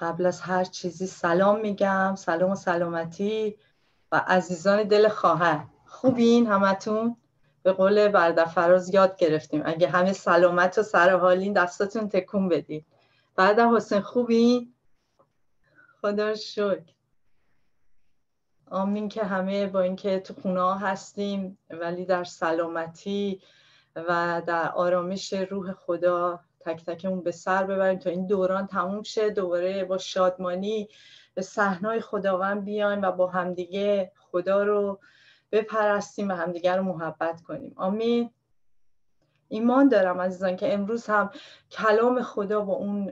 قبل از هر چیزی سلام میگم. سلام و سلامتی. و عزیزان دل خواهر. خوبین همتون؟ به قول برده فراز یاد گرفتیم. اگه همه سلامت و سر حالین دستاتون تکون بدین. بعد حسین خوبی خدا شکر. آمین که همه با اینکه تو خونه ها هستیم ولی در سلامتی و در آرامش روح خدا تک تکمون به سر ببریم تا این دوران تموم شه. دوباره با شادمانی به صحنای خداوند بیایم و با همدیگه خدا رو بپرستیم و همدیگه رو محبت کنیم. آمین. ایمان دارم عزیزان که امروز هم کلام خدا با اون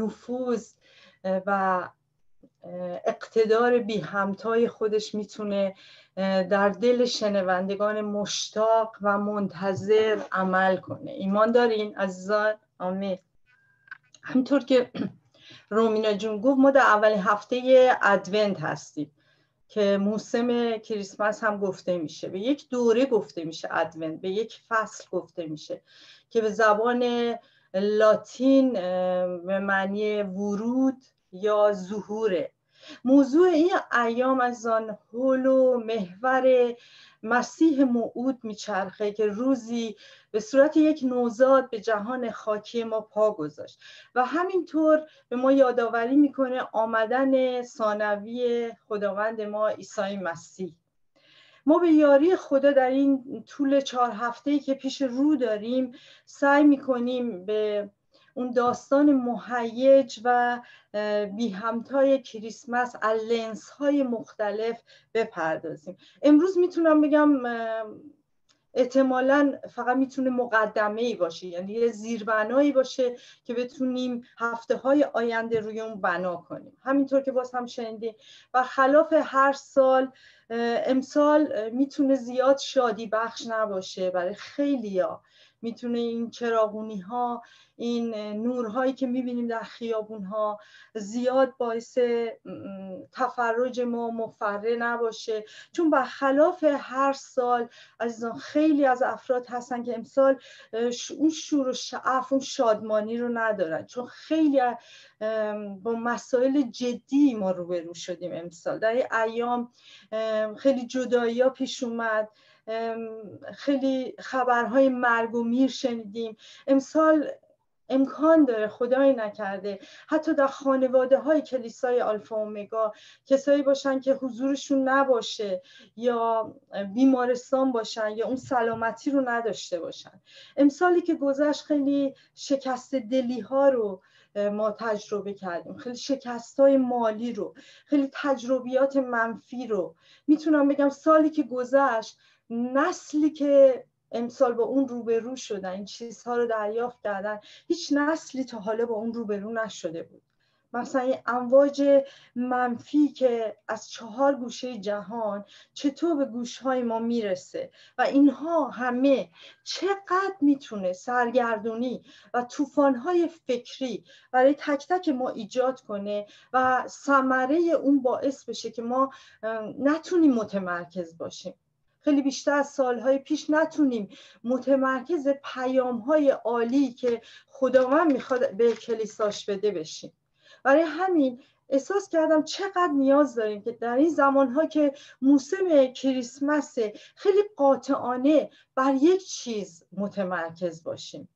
نفوذ و اقتدار بی همتای خودش می‌تونه در دل شنوندگان مشتاق و منتظر عمل کنه. ایمان دارین عزیزان؟ آمین. همطور که رومینا جون گفت ما در اول هفته ادونت هستیم که موسم کریسمس هم گفته میشه. به یک دوره گفته میشه ادونت به یک فصل گفته میشه که به زبان لاتین به معنی ورود یا ظهوره. موضوع این ایام از آن حول و محور مسیح موعود میچرخه که روزی به صورت یک نوزاد به جهان خاکی ما پا گذاشت. و همینطور به ما یادآوری می‌کنه آمدن ثانوی خداوند ما عیسی مسیح. ما به یاری خدا در این طول چهار هفته که پیش رو داریم سعی می‌کنیم به اون داستان مهیج و بی همتای کریسمس لنس های مختلف بپردازیم. امروز می‌تونم بگم احتمالا فقط می‌تونه مقدمه ای باشه یعنی یه زیربنایی باشه که بتونیم هفته های آینده روی اون بنا کنیم. همینطور که باز هم شنیدیم و خلاف هر سال امسال می‌تونه زیاد شادی بخش نباشه. برای خیلیا می‌تونه این چراغونی ها این نورهایی که می‌بینیم در خیابون ها زیاد باعث تفرج ما مفره نباشه. چون برخلاف هر سال عزیزان خیلی از افراد هستن که امسال اون شور و شعف اون شادمانی رو ندارن. چون خیلی با مسائل جدی ما روبرو شدیم امسال. در ایام خیلی جدایی ها پیش اومد. خیلی خبرهای مرگ و میر شنیدیم. امسال امکان داره خدایی نکرده. حتی در خانواده های کلیسای آلفا اومگا کسایی باشن که حضورشون نباشه یا بیمارستان باشن یا اون سلامتی رو نداشته باشن. امسالی که گذشت خیلی شکست دلی ها رو ما تجربه کردیم. خیلی شکست های مالی رو خیلی تجربیات منفی رو. می‌تونم بگم سالی که گذشت نسلی که امسال با اون روبرو شدن این چیزها رو دریافت کردن. هیچ نسلی تا حالا با اون روبرو نشده بود. مثلا این امواج منفی که از چهار گوشه جهان چطور به گوشهای ما می‌رسه و اینها همه چقدر می‌تونه سرگردونی و طوفانهای فکری برای تک تک ما ایجاد کنه و ثمره اون باعث بشه که ما نتونیم متمرکز باشیم. خیلی بیشتر از سالهای پیش نتونیم. متمرکز پیامهای عالی که خداوند می‌خواد به کلیساش بده بشیم. برای همین احساس کردم چقدر نیاز داریم که در این زمانها که موسم کریسمس خیلی قاطعانه بر یک چیز متمرکز باشیم.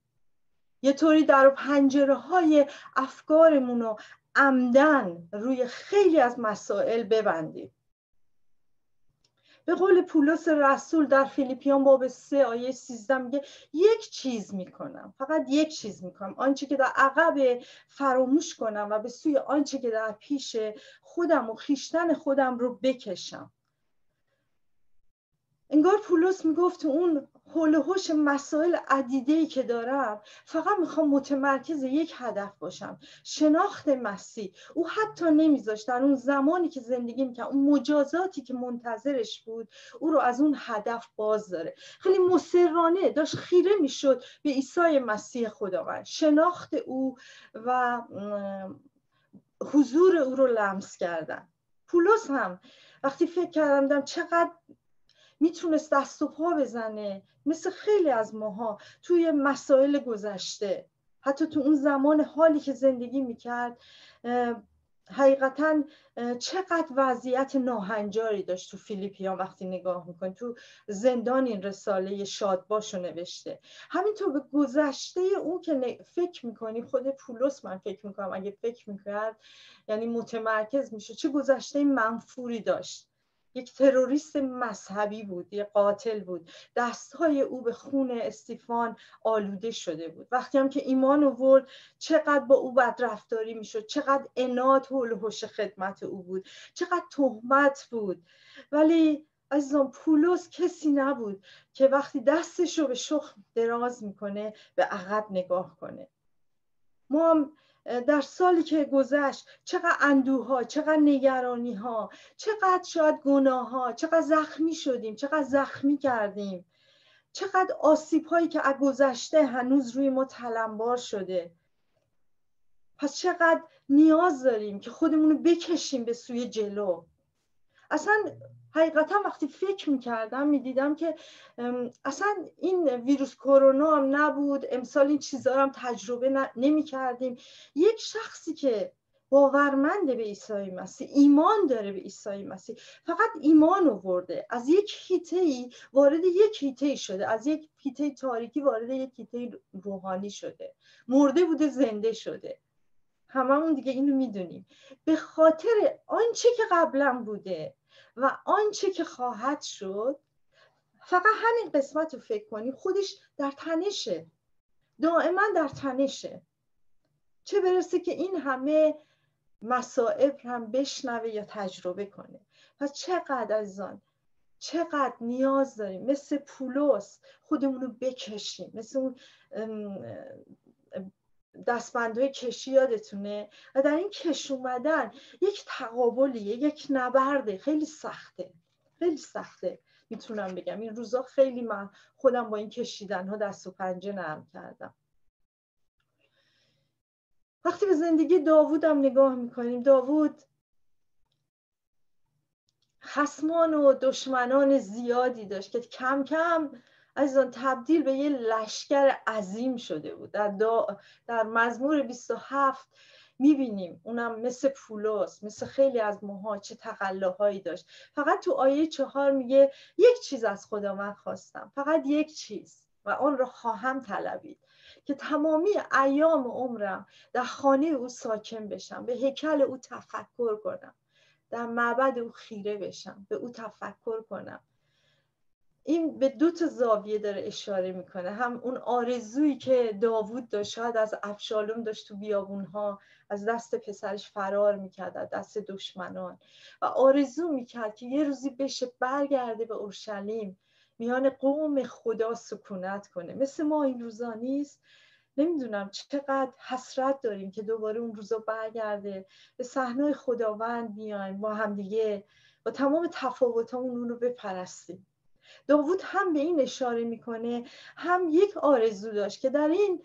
یه طوری در پنجره های افکارمون رو عمدن روی خیلی از مسائل ببندیم. به قول پولس رسول در فیلیپیان باب سه آیه 13 میگه یک چیز می‌کنم فقط یک چیز می‌کنم آنچه که در عقب فراموش کنم و به سوی آنچه که در پیش خودم و خیشتن خودم رو بکشم. انگار پولس می‌گفت اون حول هوش مسائل عدیده ای که دارم فقط می‌خوام متمرکز یک هدف باشم شناخت مسیح او حتی نمیذاشت در اون زمانی که زندگی می‌کرد اون مجازاتی که منتظرش بود او رو از اون هدف باز داره. خیلی مسررانه داشت خیره می‌شد به عیسی مسیح خداوند. شناخت او و حضور او رو لمس کردن. پولس هم وقتی فکر کردم چقدر می‌تونست دست و پا بزنه. مثل خیلی از ماها توی مسائل گذشته. حتی تو اون زمان حالی که زندگی می‌کرد حقیقتا چقدر وضعیت ناهنجاری داشت تو فیلیپیان وقتی نگاه می‌کنی. تو زندان این رساله شادباشو نوشته. همینطور به گذشته او که فکر می‌کنی خود پولس من فکر می‌کنم اگه فکر می‌کرد یعنی متمرکز میشه چه گذشته منفوری داشت. یک تروریست مذهبی بود یک قاتل بود. دستهای او به خون استیفان آلوده شده بود. وقتی هم که ایمان آورد چقدر با او بدرفتاری می‌شد چقدر اناد حول هوش خدمت او بود چقدر تهمت بود. ولی عزیزان پولس کسی نبود که وقتی دستش رو به شخم دراز می‌کنه به عقب نگاه کنه. ما هم در سالی که گذشت چقدر اندوه ها چقدر نگرانی ها چقدر شاید گناه ها چقدر زخمی شدیم چقدر زخمی کردیم. چقدر آسیب هایی که از گذشته هنوز روی ما تلمبار شده. پس چقدر نیاز داریم که خودمون رو بکشیم به سوی جلو. اصلا حقیقتا وقتی فکر می‌کردم می‌دیدم که اصلا این ویروس کرونا هم نبود امسال این چیزها هم تجربه نمی‌کردیم. یک شخصی که باورمنده به عیسی مسیح ایمان داره به عیسی مسیح فقط ایمان آورده. از یک هیته وارد یک هیته شده. از یک هیته تاریکی وارد یک هیته روحانی شده. مرده بوده زنده شده. هممون دیگه اینو می‌دونیم. به خاطر آنچه که قبلا بوده و آنچه که خواهد شد فقط همین قسمت رو فکر کنی خودش در تنشه. دائما در تنشه. چه برسه که این همه مسائب هم بشنوه یا تجربه کنه. پس چقدر از آن چقدر نیاز داریم. مثل پولس خودمون رو بکشیم. مثل اون دستبندهای کشی یادتونه؟ و در این کش اومدن یک تقابلیه یک نبرده. خیلی سخته. خیلی سخته. می‌تونم بگم. این روزا خیلی من خودم با این کشیدن ها دست و پنجه نرم کردم. وقتی به زندگی داوودم نگاه می‌کنیم داوود خسمان و دشمنان زیادی داشت که کم کم عزیزان تبدیل به یه لشکر عظیم شده بود. در, در مزمور 27 می‌بینیم اونم مثل پولس مثل خیلی از ماها چه تقلاهایی داشت. فقط تو آیه چهار میگه یک چیز از خدا من خواستم. فقط یک چیز. و آن را خواهم طلبید. که تمامی ایام عمرم در خانه او ساکن بشم. به هیکل او تفکر کنم. در معبد او خیره بشم. به او تفکر کنم. این به دو تا زاویه داره اشاره می‌کنه. هم اون آرزویی که داوود داشت شاید از ابشالوم داشت تو بیابونها از دست پسرش فرار می‌کرد از دست دشمنان. و آرزو می‌کرد که یه روزی بشه برگرده به اورشلیم میان قوم خدا سکونت کنه. مثل ما این روزا نیست. نمی‌دونم چقدر حسرت داریم که دوباره اون روزا برگرده. به صحنه خداوند بیایم با همدیگه با تمام تفاوتامون اون رو بپرستیم. داوود هم به این اشاره می‌کنه هم یک آرزو داشت که در این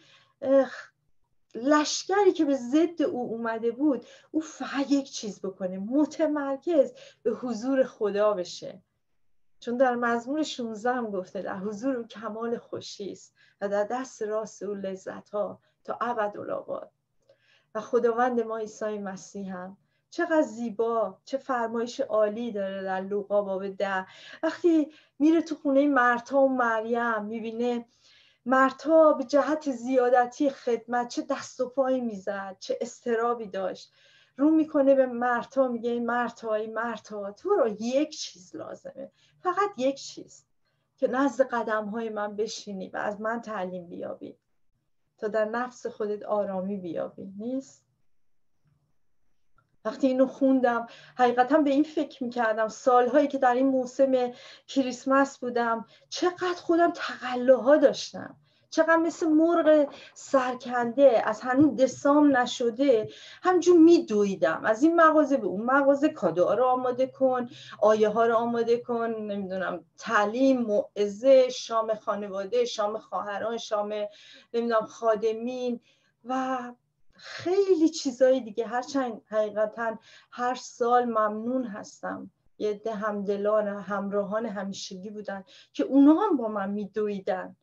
لشکری که به ضد او اومده بود او فقط یک چیز بکنه متمرکز به حضور خدا بشه. چون در مزمور 16 هم گفته در حضور او کمال خوشی است و در دست راست او لذت ها تا ابد و خداوند ما عیسی مسیح هم چقدر زیبا چه فرمایش عالی داره در لوقا باب ده. وقتی میره تو خونه مرتا و مریم می‌بینه مرتا به جهت زیادتی خدمت چه دست و پایی می‌زد چه استرابی داشت. رو می‌کنه به مرتا میگه این مرتا ای مرتا تو رو یک چیز لازمه. فقط یک چیز که نزد قدم های من بشینی و از من تعلیم بیابی. تا در نفس خودت آرامی بیابی. نیست؟ وقتی اینو خوندم حقیقتا به این فکر می‌کردم سالهایی که در این موسم کریسمس بودم چقدر خودم تقلاها داشتم. چقدر مثل مرغ سرکنده از هنوز دسام نشده همجور میدویدم. از این مغازه به اون مغازه کادوها رو آماده کن آیه ها رو آماده کن نمی‌دونم تعلیم موعظه شام خانواده شام خواهران شام نمی‌دونم خادمین. و خیلی چیزای دیگه. هرچند حقیقتا هر سال ممنون هستم. یه ده همدلان همراهان همیشگی بودن که اونا هم با من میدویدن.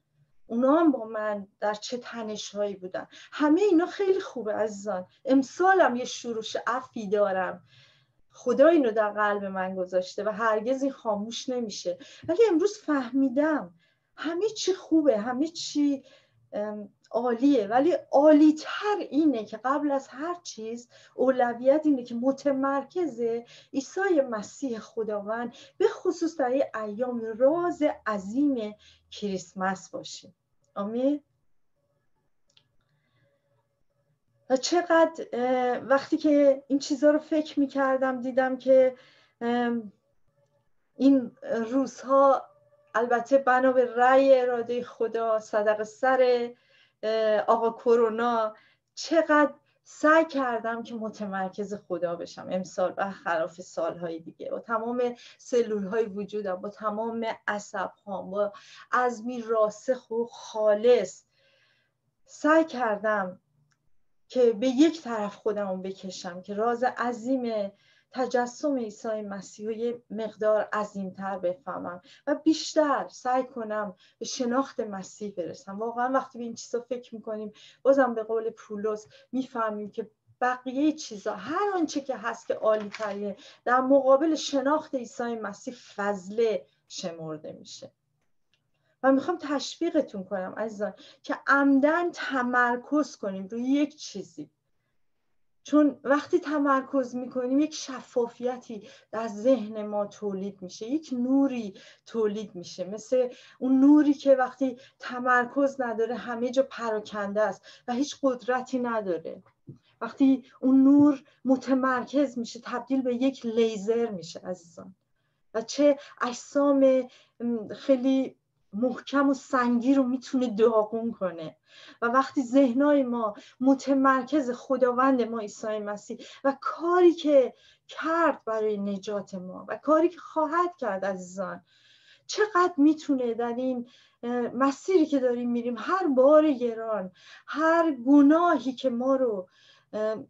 اونا هم با من در چه تنش هایی بودن. همه اینا خیلی خوبه عزیزان. امسالم یه شروش افی دارم. خدا اینو در قلب من گذاشته و هرگز این خاموش نمیشه. ولی امروز فهمیدم همه چی خوبه. همه چی عالیه. ولی عالیتر اینه که قبل از هر چیز اولویت اینه که متمرکز عیسی مسیح خداوند به خصوص در ایام راز عظیم کریسمس باشیم آمین. چقدر وقتی که این چیزها رو فکر می کردم دیدم که این روزها البته بنا به رأی اراده خدا صدق سر آقا کرونا چقدر سعی کردم که متمرکز خدا بشم. امسال و خلاف سالهای دیگه. با تمام سلول های وجودم با تمام عصب ها با عزمی راسخ و خالص سعی کردم که به یک طرف خودم بکشم که راز عظیم تجسم عیسی مسیح و یه مقدار عظیمتر بفهمم و بیشتر سعی کنم به شناخت مسیح برسم. واقعا وقتی به این چیزا فکر می‌کنیم بازم به قول پولس می‌فهمیم که بقیه چیزا هر آنچه که هست که عالی تریه در مقابل شناخت عیسی مسیح فضله شمرده میشه. و می‌خوام تشویقتون کنم عزیزان که عمدن تمرکز کنیم روی یک چیزی. چون وقتی تمرکز می‌کنیم یک شفافیتی در ذهن ما تولید میشه یک نوری تولید میشه. مثل اون نوری که وقتی تمرکز نداره همه جا پراکنده است و هیچ قدرتی نداره. وقتی اون نور متمرکز میشه تبدیل به یک لیزر میشه عزیزان. و چه اجسام خیلی محکم و سنگی رو می‌تونه داغون کنه. و وقتی ذهنای ما متمرکز خداوند ما عیسی مسیح و کاری که کرد برای نجات ما و کاری که خواهد کرد عزیزان چقدر می‌تونه در این مسیری که داریم میریم هر بار گران هر گناهی که ما رو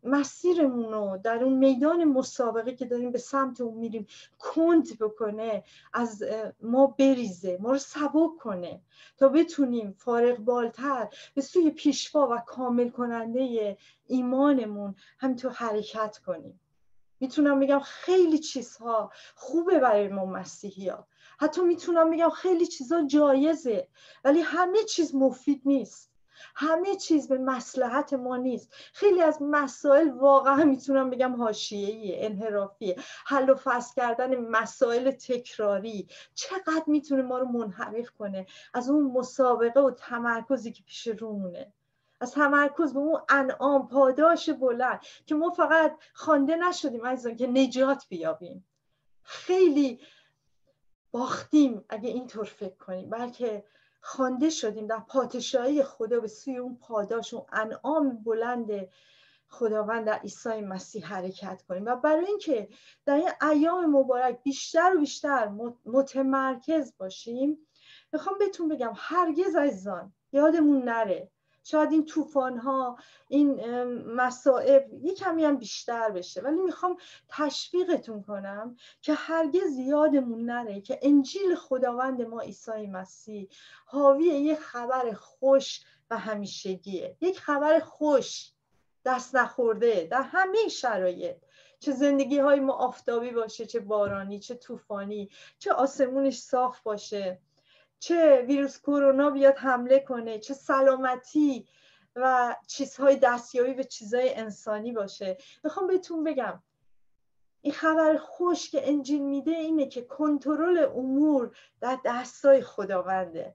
مسیرمون رو در اون میدان مسابقه که داریم به سمت اون میریم کند بکنه از ما بریزه ما رو سبک کنه تا بتونیم فارغ بالتر به سوی پیشوا و کامل کننده ایمانمون همینطور حرکت کنیم. می‌تونم بگم خیلی چیزها خوبه برای ما مسیحی ها حتی می‌تونم بگم خیلی چیزها جایزه ولی همه چیز مفید نیست. همه چیز به مسلحت ما نیست. خیلی از مسائل واقعا می‌تونم بگم حاشیه‌ای انحرافیه. حل و فصل کردن مسائل تکراری. چقدر می‌تونه ما رو منحرف کنه؟ از اون مسابقه و تمرکزی که پیش رومونه. از تمرکز به اون انعام پاداش بلند که ما فقط خوانده نشدیم عزیزان که نجات بیابیم. خیلی باختیم اگه اینطور فکر کنیم. بلکه خوانده شدیم در پادشاهی خدا به سوی اون پاداش و انعام بلند خداوند در عیسی مسیح حرکت کنیم. و برای اینکه در این ایام مبارک بیشتر و بیشتر متمرکز باشیم می‌خوام بهتون بگم هرگز عزیزان یادمون نره شاید این طوفان ها این مسائب یه کمی هم بیشتر بشه. ولی می‌خوام تشویقتون کنم که هرگز یادمون نره که انجیل خداوند ما عیسی مسیح حاوی یک خبر خوش و همیشگیه. یک خبر خوش دست نخورده در همه شرایط. چه زندگی های ما آفتابی باشه چه بارانی چه طوفانی چه آسمونش صاف باشه. چه ویروس کرونا بیاد حمله کنه چه سلامتی و چیزهای دستیابی به چیزهای انسانی باشه. می‌خوام بهتون بگم این خبر خوش که انجیل میده اینه که کنترل امور در دستای خداونده.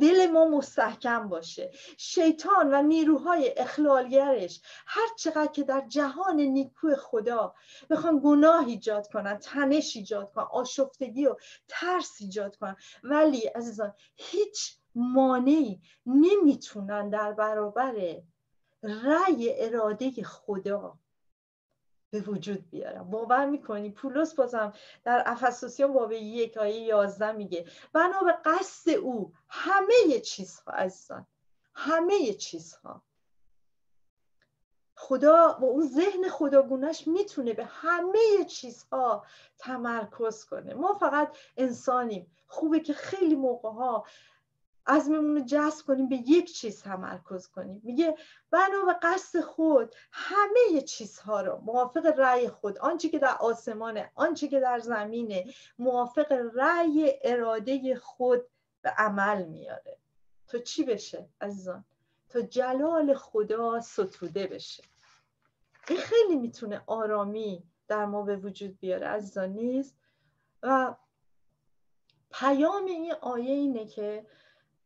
دل ما مستحکم باشه. شیطان و نیروهای اخلالگرش هر چقدر که در جهان نیکو خدا بخوان گناه ایجاد کنن تنش ایجاد کنن آشفتگی و ترس ایجاد کنن. ولی عزیزان هیچ مانعی نمی‌تونن در برابر رأی اراده خدا به وجود بیارم. باور می‌کنی؟ پولس بازم در افسوسیان باب یک آیه یازده میگه. بنا به قصد او همه چیزها عزیزان همه چیزها. خدا با اون ذهن خداگونش می‌تونه به همه چیزها تمرکز کنه. ما فقط انسانیم. خوبه که خیلی موقع ها عزممون رو جذب کنیم به یک چیز تمرکز کنیم. میگه بنا به قصد خود همه چیزها رو موافق رأی خود آنچه که در آسمانه آنچه که در زمینه موافق رأی اراده خود به عمل میاره. تو چی بشه عزیزان؟ تا جلال خدا ستوده بشه. این خیلی می‌تونه آرامی در ما به وجود بیاره عزیزان نیست؟ و پیام این آیه اینه که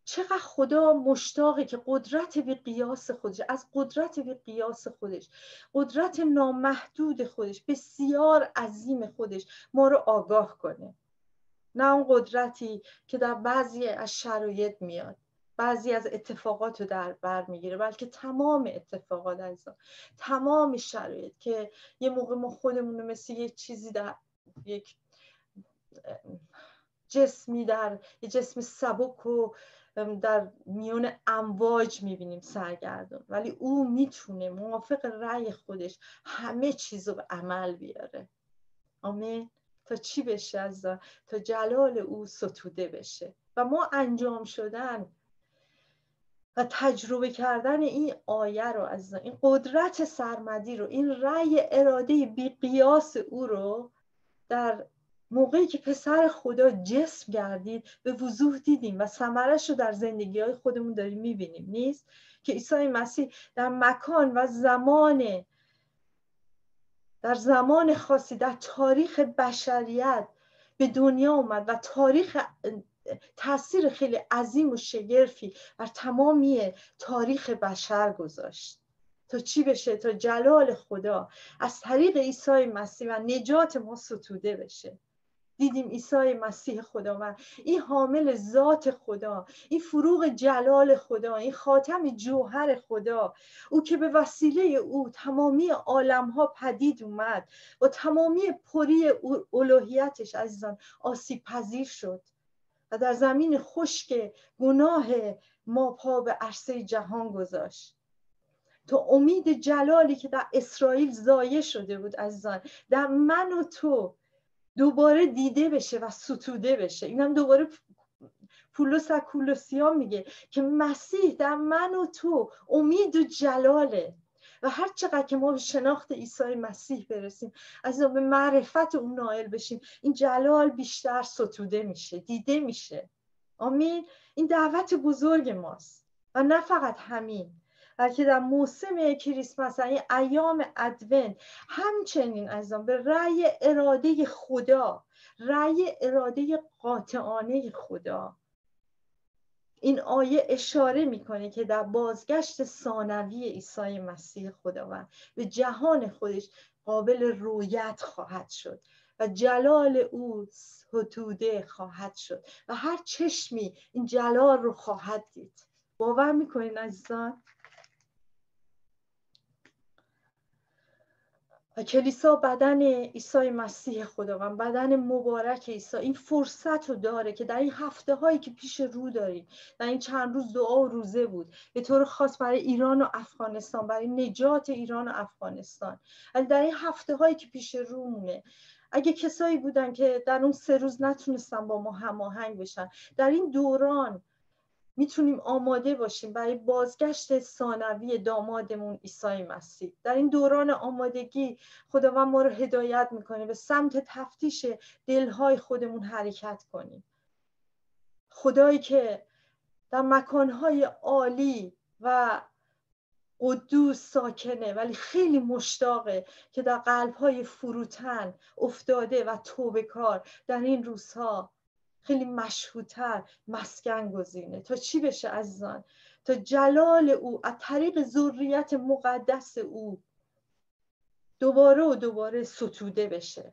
چقدر خدا مشتاقه که قدرت بی قیاس خودش از قدرت بی قیاس خودش قدرت نامحدود خودش بسیار عظیم خودش ما رو آگاه کنه. نه اون قدرتی که در بعضی از شرایط میاد بعضی از اتفاقات رو در بر می‌گیره بلکه تمام اتفاقات از تمام شرایط که یه موقع ما خودمون رو مثل یه چیزی در یک جسمی در یه جسم سبک و در میون امواج می‌بینیم سرگردون ولی او می‌تونه موافق رأی خودش همه چیز رو به عمل بیاره. آمین. تا چی بشه از تا جلال او ستوده بشه. و ما انجام شدن و تجربه کردن این آیه رو از این قدرت سرمدی رو این رأی اراده بی قیاس او رو در موقعی که پسر خدا جسم گردید به وضوح دیدیم و ثمرش رو در زندگی های خودمون داریم می‌بینیم نیست؟ که عیسی مسیح در مکان و زمان در زمان خاصی در تاریخ بشریت به دنیا اومد و تاریخ تاثیر خیلی عظیم و شگرفی بر تمامی تاریخ بشر گذاشت. تا چی بشه؟ تا جلال خدا. از طریق عیسی مسیح و نجات ما ستوده بشه. دیدیم عیسی مسیح خداوند این حامل ذات خدا این فروغ جلال خدا این خاتم جوهر خدا. او که به وسیله او تمامی عالم ها پدید اومد و تمامی پری الوهیتش عزیزان آسیب پذیر شد و در زمین خشک گناه ما پا به عرصه جهان گذاشت. تا امید جلالی که در اسرائیل زایه شده بود عزیزان در من و تو دوباره دیده بشه و ستوده بشه. اینم دوباره پولس کولوسیا میگه که مسیح در من و تو امید و جلاله. و هر چقدر که ما به شناخت عیسی مسیح برسیم از به معرفت اون نائل بشیم این جلال بیشتر ستوده میشه دیده میشه. آمین؟ این دعوت بزرگ ماست. و نه فقط همین. بلکه در موسم کریسمس این ایام ادون همچنین از به رأی اراده خدا رأی اراده قاطعانه خدا. این آیه اشاره می‌کنه که در بازگشت ثانوی عیسی مسیح خداوند به جهان خودش قابل رویت خواهد شد و جلال او ستوده خواهد شد و هر چشمی این جلال رو خواهد دید. باور می‌کنین عزیزان؟ کلیسا بدن عیسی مسیح خداوند بدن مبارک عیسی. این فرصت رو داره که در این هفته هایی که پیش رو داریم در این چند روز دعا و روزه بود به طور خاص برای ایران و افغانستان برای نجات ایران و افغانستان. در این هفته هایی که پیش رو مونه اگه کسایی بودن که در اون سه روز نتونستن با ما هماهنگ بشن در این دوران می‌تونیم آماده باشیم برای بازگشت ثانوی دامادمون عیسی مسیح. در این دوران آمادگی خداوند ما رو هدایت می‌کنه به سمت تفتیش دلهای خودمون حرکت کنیم. خدایی که در مکانهای عالی و قدوس ساکنه ولی خیلی مشتاقه که در قلبهای فروتن افتاده و توبه کار در این روزها خیلی مشهودتر مسکن گزینه. تا چی بشه عزیزان؟ تا جلال او از طریق ذریت مقدس او دوباره و دوباره ستوده بشه.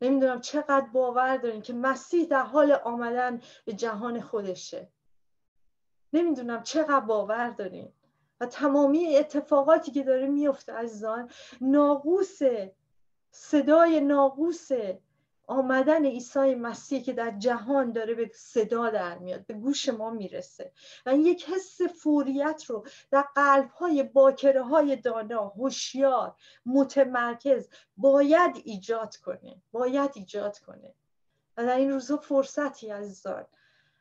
نمی‌دونم چقدر باور دارین که مسیح در حال آمدن به جهان خودشه. نمی‌دونم چقدر باور دارین. و تمامی اتفاقاتی که داره میفته عزیزان ناقوس صدای ناقوس آمدن عیسی مسیح که در جهان داره به صدا در میاد به گوش ما می‌رسه. و این یک حس فوریت رو در قلب های باکره های دانا هوشیار متمرکز باید ایجاد کنه باید ایجاد کنه. و در این روزها فرصتی عزیزان.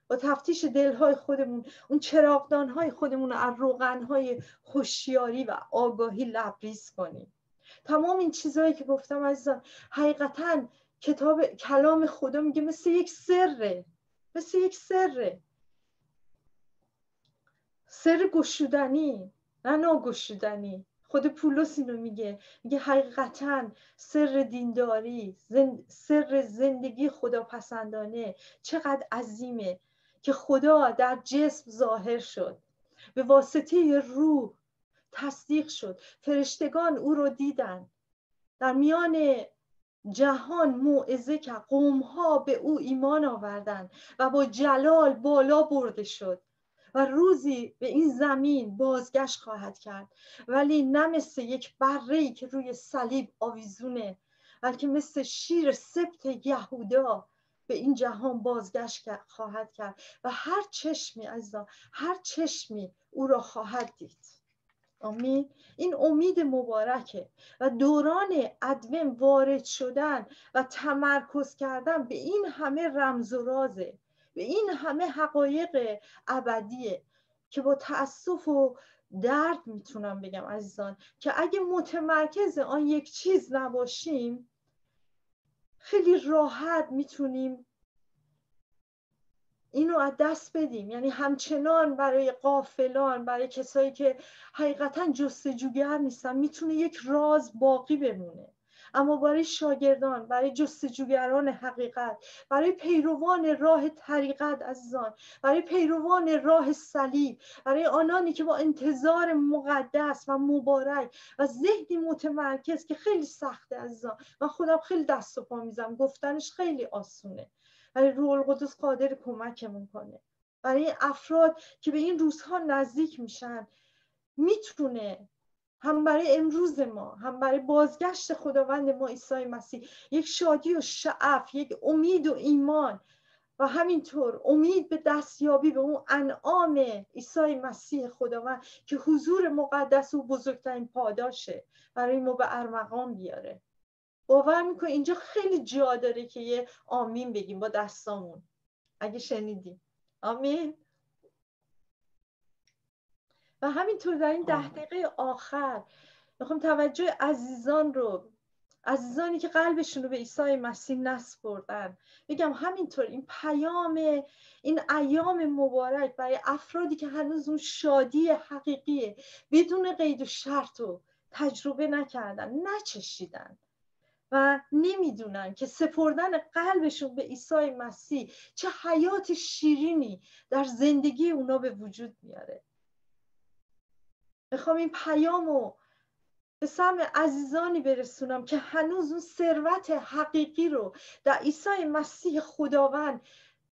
با تفتیش دلهای خودمون اون چراغدانهای خودمون رو از روغنهای هوشیاری و آگاهی لبریز کنیم. تمام این چیزهایی که گفتم عزیزان حقیقتا کتاب کلام خدا میگه مثل یک سره مثل یک سره. سر گشودنی نه ناگشودنی. خود پولس اینو میگه میگه حقیقتا سر دینداری سر زندگی خداپسندانه. چقدر عظیمه که خدا در جسم ظاهر شد. به واسطه روح تصدیق شد. فرشتگان او رو دیدن. در میان جهان موعظه که قوم ها به او ایمان آوردند و با جلال بالا برده شد و روزی به این زمین بازگشت خواهد کرد. ولی نه مثل یک بره که روی صلیب آویزونه بلکه مثل شیر سبت یهودا به این جهان بازگشت خواهد کرد. و هر چشمی عزیزان هر چشمی او را خواهد دید. آمین این امید مبارکه. و دوران ادوین وارد شدن و تمرکز کردن به این همه رمز و رازه. به این همه حقایق ابدیه که با تاسف و درد می‌تونم بگم عزیزان که اگه متمرکز آن یک چیز نباشیم خیلی راحت می‌تونیم اینو از دست بدیم. یعنی همچنان برای قافلان برای کسایی که حقیقتا جستجوگر نیستن می‌تونه یک راز باقی بمونه. اما برای شاگردان برای جستجوگران حقیقت برای پیروان راه طریقت عزیزان برای پیروان راه صلیب برای آنانی که با انتظار مقدس و مبارک و ذهنی متمرکز که خیلی سخته عزیزان من خودم خیلی دست و پا میزم گفتنش خیلی آسونه. ولی روح القدس قادر کمکمون کنه. برای افراد که به این روزها نزدیک میشن می‌تونه هم برای امروز ما هم برای بازگشت خداوند ما عیسی مسیح یک شادی و شعف یک امید و ایمان و همینطور امید به دستیابی به اون انعام عیسی مسیح خداوند که حضور مقدس و بزرگترین پاداشه برای ما به ارمغان بیاره. باور می‌کنه اینجا خیلی جا داره که یه آمین بگیم با دستامون. اگه شنیدیم آمین. و همینطور در این ده دقیقه آخر می‌خوام توجه عزیزان رو عزیزانی که قلبشون رو به عیسی مسیح نسپردن بگم همینطور این پیام این ایام مبارک برای افرادی که هنوز اون شادی حقیقیه بدون قید و شرط رو تجربه نکردن نچشیدن. و نمی‌دونن که سپردن قلبشون به عیسی مسیح چه حیات شیرینی در زندگی اونا به وجود میاره. می‌خوام این پیام رو به سم عزیزانی برسونم که هنوز اون ثروت حقیقی رو در عیسی مسیح خداوند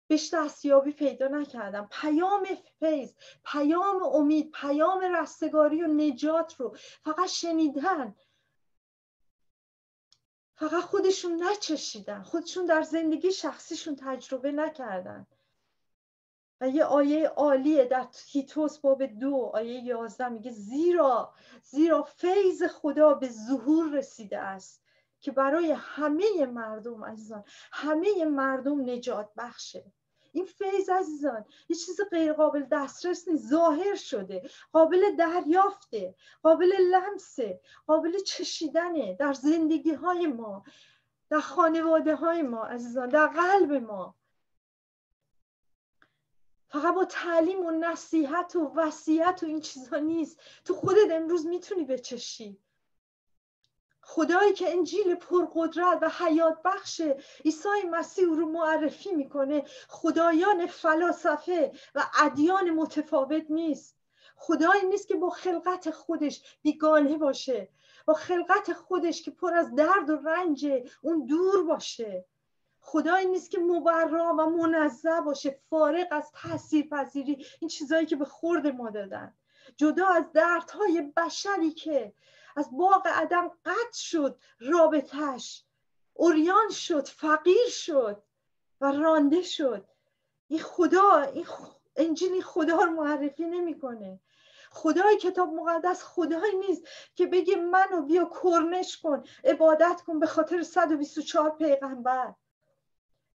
بهش دستیابی پیدا نکردم. پیام فیض پیام امید پیام رستگاری و نجات رو فقط شنیدن فقط خودشون نچشیدن. خودشون در زندگی شخصیشون تجربه نکردن. و یه آیه عالیه در تیتوس باب دو آیه یازده میگه زیرا زیرا فیض خدا به ظهور رسیده است که برای همه مردم عزیزان همه مردم نجات بخشه. این فیض عزیزان یه چیز غیر قابل دسترس نیست ظاهر شده قابل دریافته قابل لمسه قابل چشیدنه در زندگی های ما در خانواده های ما عزیزان در قلب ما. فقط با تعلیم و نصیحت و وصیت و این چیزها نیست. تو خودت امروز می‌تونی بچشی. خدایی که انجیل پرقدرت و حیات بخش عیسی مسیح رو معرفی می‌کنه خدایان فلاسفه و ادیان متفاوت نیست. خدایی نیست که با خلقت خودش بیگانه باشه با خلقت خودش که پر از درد و رنج اون دور باشه. خدایی نیست که مبرا و منظم باشه فارغ از تاثیر پذیری این چیزهایی که به خورد ما دادن. جدا از دردهای بشری که از باغ عدم قطع شد رابطش اوریان شد فقیر شد و رانده شد. این خدا این انجیل خدا رو معرفی نمی‌کنه. خدای کتاب مقدس خدایی نیست که بگه منو بیا کرنش کن عبادت کن به خاطر 124 پیغمبر.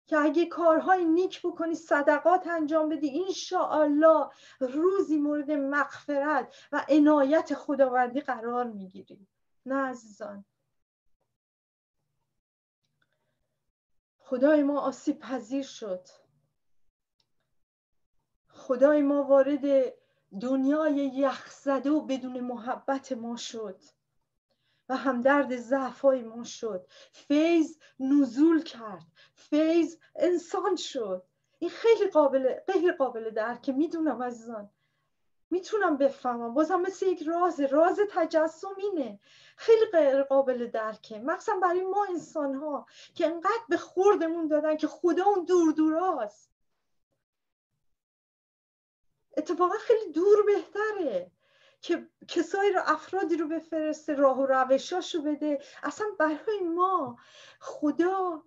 که اگه کارهای نیک بکنی صدقات انجام بدی الله روزی مورد مغفرت و عنایت خداوندی قرار می‌گیری. نه عزیزان. خدای ما آسیب پذیر شد. خدای ما وارد دنیای یخزده و بدون محبت ما شد و همدرد ضعفای ما شد. فیض نزول کرد. فیض انسان شد. این خیلی قابل غیر قابل درکه می‌دونم عزیزان. می‌تونم بفهمم. بازم مثل یک راز راز تجسم اینه. خیلی غیر قابل درکه. مخصوصا برای ما انسان ها که انقدر به خوردمون دادن که خدا اون دور دوراست. اتفاقا خیلی دور بهتره که کسایی رو افرادی رو بفرسته راه و روشاشو بده. اصلا برای ما خدا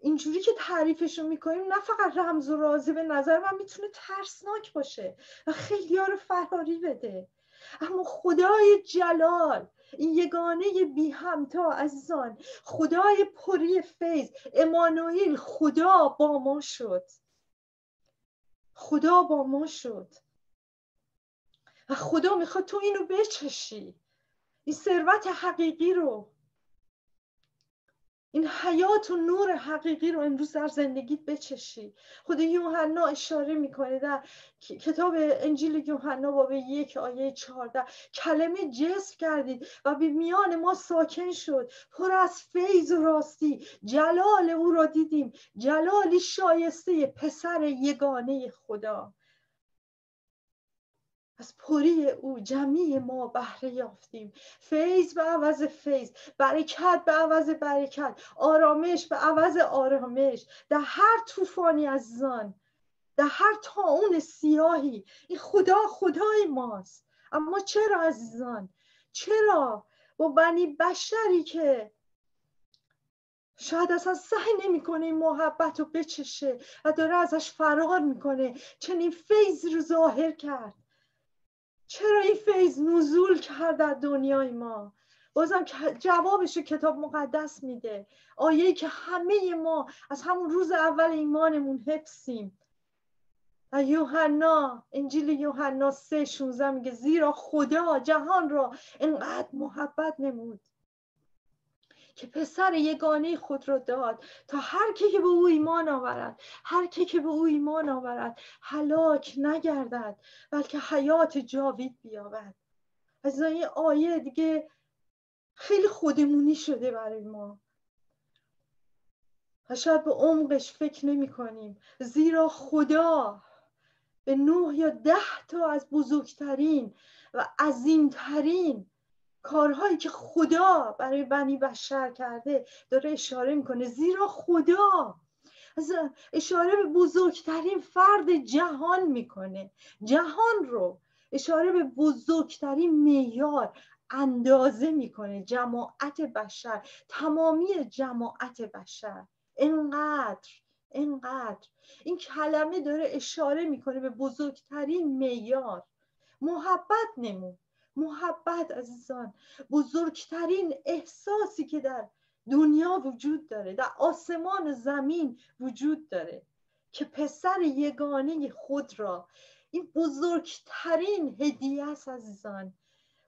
اینجوری که تعریفشو می‌کنیم نه فقط رمز و رازه به نظر من می‌تونه ترسناک باشه و خیلی رو فراری بده. اما خدای جلال این یگانه بی همتا عزیزان خدای پری فیض امانوئیل خدا با ما شد. خدا با ما شد. و خدا می‌خواد تو اینو بچشی. این ثروت حقیقی رو. این حیات و نور حقیقی رو امروز در زندگیت بچشی. خود یوحنا اشاره می‌کنه در کتاب انجیل یوحنا باب یک آیه چهارده. کلمه جسم کردید و به میان ما ساکن شد. پر از فیض و راستی. جلال او را دیدیم. جلالی شایسته پسر یگانه خدا. از پری او جمعی ما بهره یافتیم. فیض به عوض فیض برکت به عوض برکت آرامش به عوض آرامش. در هر طوفانی عزیزان در هر تاون سیاهی این خدا خدای ماست. اما چرا عزیزان؟ چرا با بنی بشری که شاید اصلا سعی نمی‌کنه این محبت رو بچشه و داره ازش فرار می‌کنه چنین فیض رو ظاهر کرد. چرا این فیض نزول کرد در دنیای ما؟ بازم جوابش کتاب مقدس میده. آیه که همه ما از همون روز اول ایمانمون حفظیم. و یوحنا انجیل یوحنا سه 16 میگه زیرا خدا جهان را انقدر محبت نمود. که پسر یگانه خود را داد تا هر کی که به او ایمان آورد هر کی که به او ایمان آورد هلاک نگردد بلکه حیات جاوید بیابد. از این آیه دیگه خیلی خودمونی شده برای ما. و شاید به عمقش فکر نمی کنیم. زیرا خدا به نه یا ده تا از بزرگترین و عظیمترین کارهایی که خدا برای بنی بشر کرده داره اشاره می‌کنه. زیرا خدا اشاره به بزرگترین فرد جهان می‌کنه. جهان رو اشاره به بزرگترین میار اندازه می‌کنه. جماعت بشر تمامی جماعت بشر. انقدر انقدر. این کلمه داره اشاره می‌کنه به بزرگترین میار محبت نمون محبت عزیزان بزرگترین احساسی که در دنیا وجود داره در آسمان زمین وجود داره که پسر یگانه خود را این بزرگترین هدیه است عزیزان.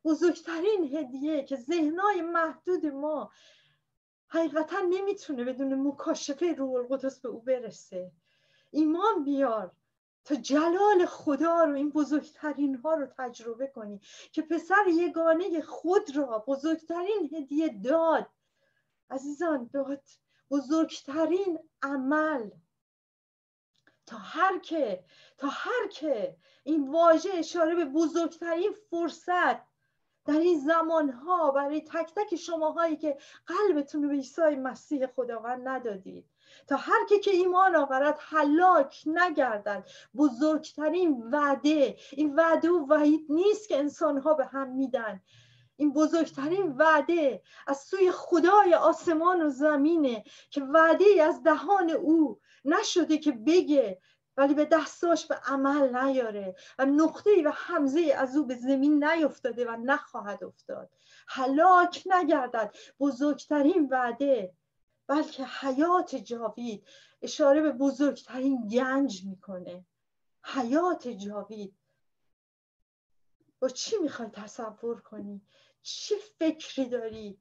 بزرگترین هدیه که ذهنای محدود ما حقیقتا نمی‌تونه بدون مکاشفه روح القدس به او برسه. ایمان بیار. تا جلال خدا رو این بزرگترین ها رو تجربه کنی که پسر یگانه خود را بزرگترین هدیه داد. عزیزان داد بزرگترین عمل. تا هر که تا هر که این واژه اشاره به بزرگترین فرصت در این زمان ها برای تک تک شماهایی که قلبتون رو به عیسی مسیح خداوند ندادید. تا هر کی که ایمان آورد هلاک نگردد. بزرگترین وعده این وعده و وعید نیست که انسانها به هم میدن. این بزرگترین وعده از سوی خدای آسمان و زمینه که وعده از دهان او نشده که بگه ولی به دستاش به عمل نیاره و نقطه و حمزه از او به زمین نیفتاده و نخواهد افتاد. هلاک نگردد. بزرگترین وعده بلکه حیات جاوید اشاره به بزرگترین گنج می‌کنه. حیات جاوید. با چی می‌خوای تصور کنی؟ چی فکری داری؟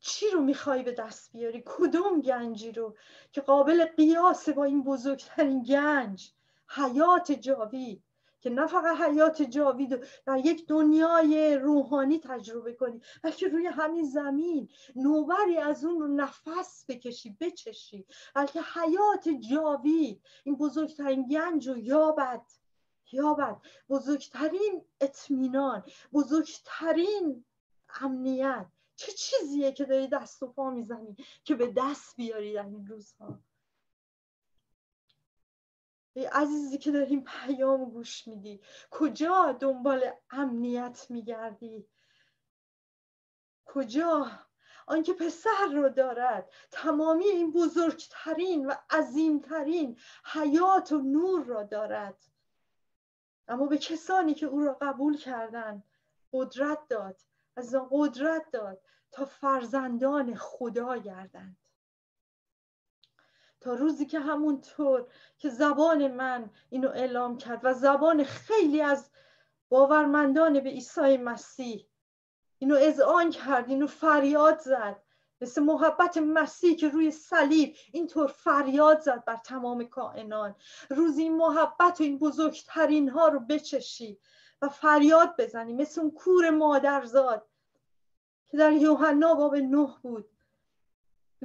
چی رو می‌خوای به دست بیاری؟ کدوم گنجی رو که قابل قیاس با این بزرگترین گنج؟ حیات جاوید. که نه فقط حیات جاوید در یک دنیای روحانی تجربه کنی بلکه روی همین زمین نوبری از اون رو نفس بکشی بچشی. بلکه حیات جاوید این بزرگترین گنج رو یابد. یابد. بزرگترین اطمینان بزرگترین امنیت. چه چیزیه که داری دست و پا می‌زنی که به دست بیاری در این روزها؟ عزیزی که داریم پیام گوش میدی. کجا دنبال امنیت میگردی؟ کجا؟ آنکه پسر رو دارد. تمامی این بزرگترین و عظیمترین حیات و نور را دارد. اما به کسانی که او را قبول کردن قدرت داد. از قدرت داد تا فرزندان خدا گردند. تا روزی که همونطور که زبان من اینو اعلام کرد و زبان خیلی از باورمندان به عیسی مسیح اینو اذعان کرد اینو فریاد زد. مثل محبت مسیح که روی صلیب اینطور فریاد زد بر تمام کائنان روزی این محبت و این بزرگترین ها رو بچشی و فریاد بزنی. مثل اون کور مادرزاد که در یوحنا باب نه بود.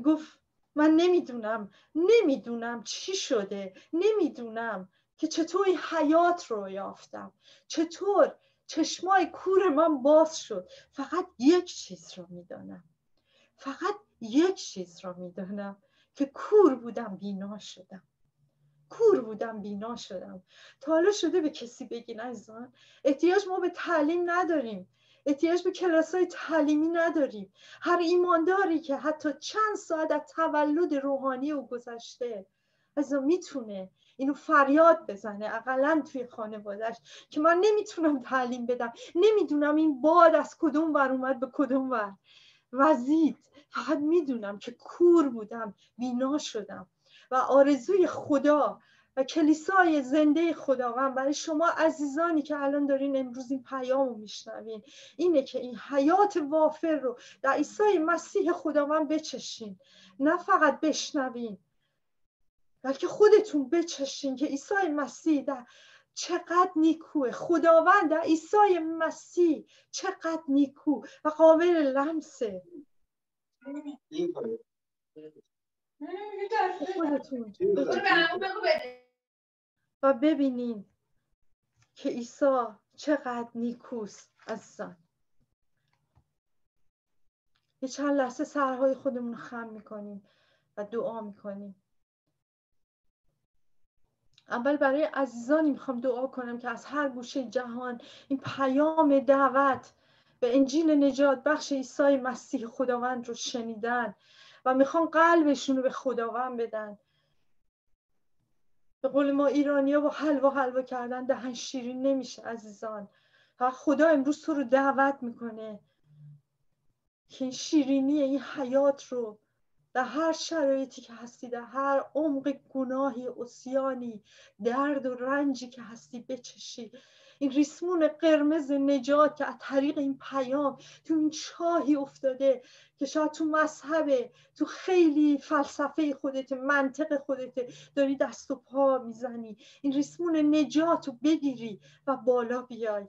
گفت من نمی‌دونم نمی‌دونم چی شده نمی‌دونم که چطور این حیات رو یافتم. چطور چشمای کور من باز شد. فقط یک چیز رو می‌دانم. فقط یک چیز رو می‌دانم که کور بودم بینا شدم. کور بودم بینا شدم. تا حالا شده به کسی بگین عزیزان. احتیاج ما به تعلیم نداریم. احتیاج به کلاس های تعلیمی نداریم. هر ایمانداری که حتی چند ساعت از تولد روحانی او گذشته از می‌تونه اینو فریاد بزنه اقلا توی خانوادهش که من نمی‌تونم تعلیم بدم. نمی‌دونم این باد از کدوم ور اومد به کدوم ور. وزید فقط می‌دونم که کور بودم بینا شدم. و آرزوی خدا و کلیسای زنده خداوند برای شما عزیزانی که الان دارین امروز این پیام رو میشنوین اینه که این حیات وافر رو در عیسی مسیح خداوند بچشین. نه فقط بشنوین بلکه خودتون بچشین که عیسی مسیح در چقدر نیکوه. خداوند در عیسی مسیح چقدر نیکو و قابل لمسه. خودتون. و ببینین که عیسی چقدر نیکوست عزیزان. یه چند لحظه سرهای خودمون خم می‌کنیم و دعا می‌کنیم. اول برای عزیزانی می‌خوام دعا کنم که از هر گوشه جهان این پیام دعوت به انجیل نجات بخش عیسی مسیح خداوند رو شنیدن و می‌خوان قلبشون رو به خداوند بدن. به قول ما ایرانیا با حلوا حلوا کردن دهن شیرین نمیشه عزیزان. خدا امروز تو رو دعوت می‌کنه که این شیرینی این حیات رو در هر شرایطی که هستی در هر عمق گناهی اسیانی درد و رنجی که هستی بچشی. این ریسمون قرمز نجات که از طریق این پیام تو این چاهی افتاده که شاید تو مذهب تو خیلی فلسفه خودت منطق خودت داری دست و پا می‌زنی. این ریسمون نجات رو بگیری و بالا بیای.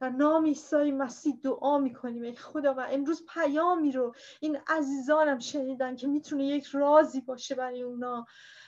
در نام عیسی مسیح دعا می‌کنیم. ای خدا و امروز پیامی رو این عزیزانم شنیدن که می‌تونه یک رازی باشه برای اونا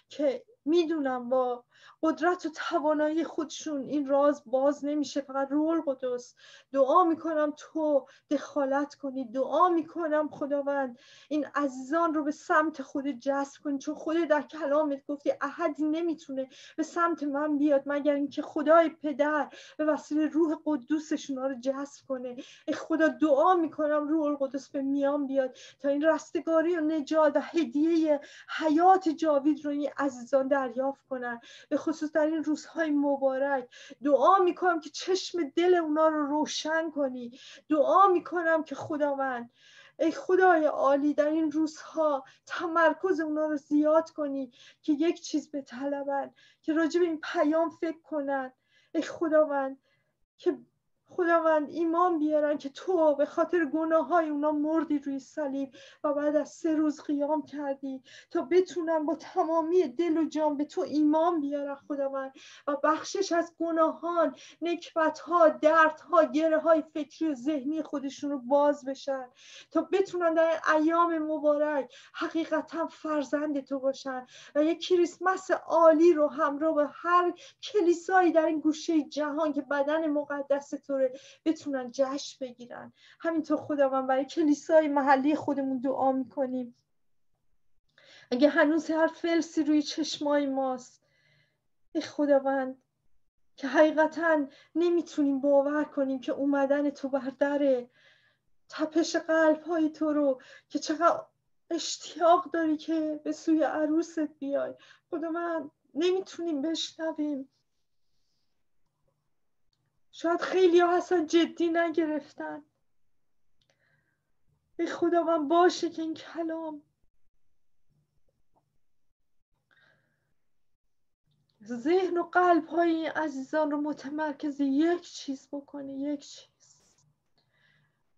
که می‌دونم با قدرت و توانایی خودشون این راز باز نمیشه. فقط رول قدس دعا می‌کنم تو دخالت کنی. دعا می‌کنم خداوند. این عزیزان رو به سمت خود جذب کنی. چون خود در کلامت گفتی احدی نمی‌تونه به سمت من بیاد مگر اینکه خدای پدر به وسیله روح قدوسشون رو جذب کنه. ای خدا دعا می‌کنم روح القدس به میان بیاد تا این رستگاری و نجات و هدیه حیات جاوید رو این عزیزان دریافت کنن. به خصوص در این روزهای مبارک. دعا می‌کنم که چشم دل اونا رو روشن کنی. دعا می‌کنم که خداوند ای خدای عالی در این روزها تمرکز اونا رو زیاد کنی که یک چیز به طلبن که راجع به این پیام فکر کنن ای خداوند که خداوند ایمان بیارن که تو به خاطر گناه های اونا مردی روی صلیب و بعد از سه روز قیام کردی. تا بتونن با تمامی دل و جان به تو ایمان بیارن خداوند و بخشش از گناهان نکبت ها درد ها گره های فکری و ذهنی خودشون رو باز بشن. تا بتونن در ایام مبارک حقیقتا فرزند تو باشن و یک کریسمس عالی رو همراه به هر کلیسایی در این گوشه جهان که بدن مقدس تو بتونن جشن بگیرن. همینطور خداوند برای کلیسای محلی خودمون دعا می‌کنیم. اگه هنوز هر فلسی روی چشمای ماست ای خداوند که حقیقتا نمی‌تونیم باور کنیم که اومدن تو بر دره تپش قلب های تو رو که چقدر اشتیاق داری که به سوی عروست بیای. خداوند نمی‌تونیم بشنویم. شاید خیلی ها اصلا جدی نگرفتن. به خدا من باشه که این کلام. ذهن و قلب های این عزیزان رو متمرکز یک چیز بکنه یک چیز.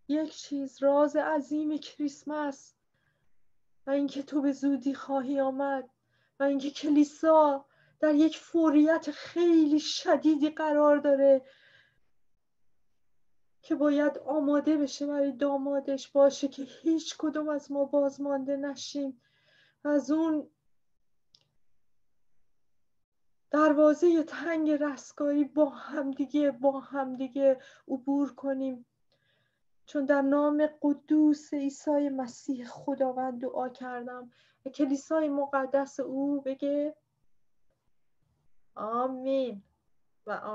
یک چیز راز عظیم کریسمس. و اینکه تو به زودی خواهی آمد. و اینکه کلیسا در یک فوریت خیلی شدیدی قرار داره. که باید آماده بشه برای دامادش باشه که هیچ کدوم از ما بازمانده نشیم. از اون دروازه تنگ رستگاری با همدیگه با همدیگه عبور کنیم. چون در نام قدوس عیسی مسیح خداوند دعا کردم. و کلیسای مقدس او بگه آمین و آمین